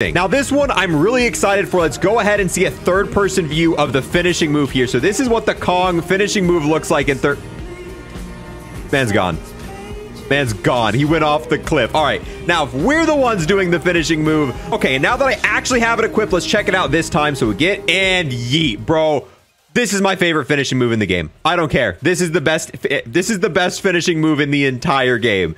Now this one I'm really excited for. Let's go ahead and see a third person view of the finishing move here. So this is what the Kong finishing move looks like in third. Man's gone. Man's gone. He went off the cliff. All right. Now, if we're the ones doing the finishing move. Okay, and now that I actually have it equipped, let's check it out this time. So we get and yeet, bro. This is my favorite finishing move in the game. I don't care. This is the best. This is the best finishing move in the entire game.